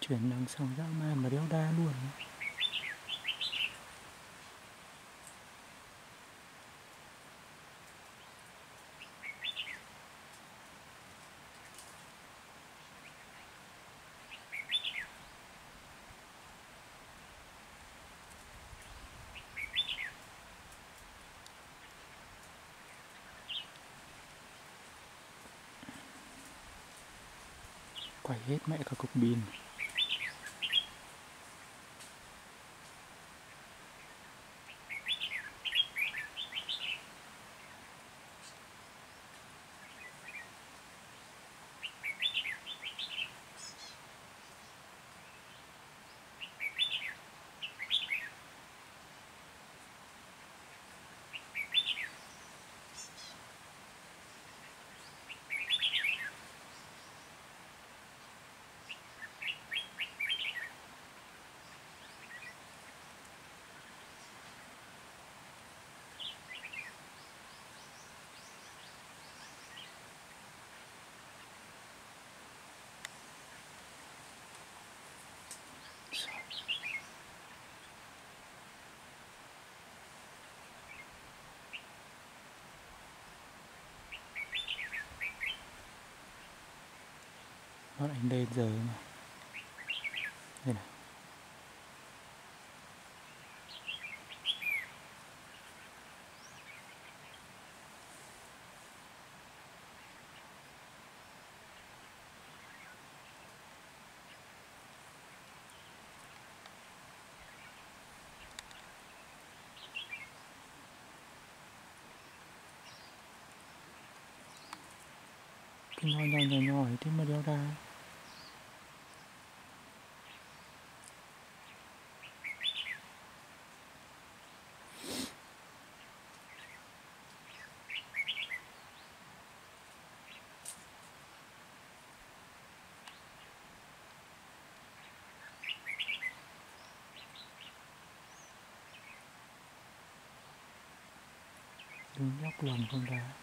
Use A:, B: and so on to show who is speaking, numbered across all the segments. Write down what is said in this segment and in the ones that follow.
A: chuyển đằng sau dã man mà đéo đa luôn. Quay hết mẹ cả cục pin. Nó anh đây giờ mà Đây này. Cái nho nhỏ nhỏ nhỏ thế mà đeo ra. Đừng nhóc lòng con ra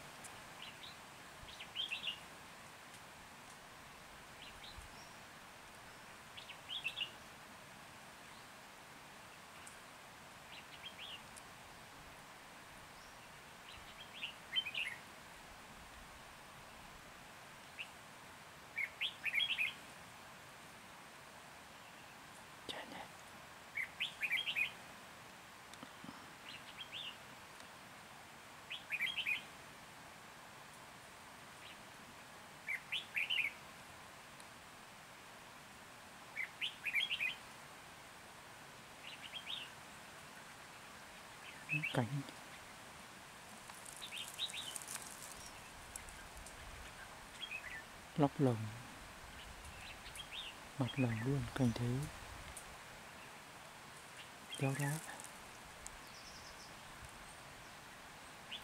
A: cánh lóc lồng. Mặt lồng luôn, cảnh thế. Kéo đá.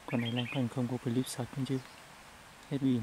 A: Còn này lanh quanh không có clip sạch không chứ. Hết pin.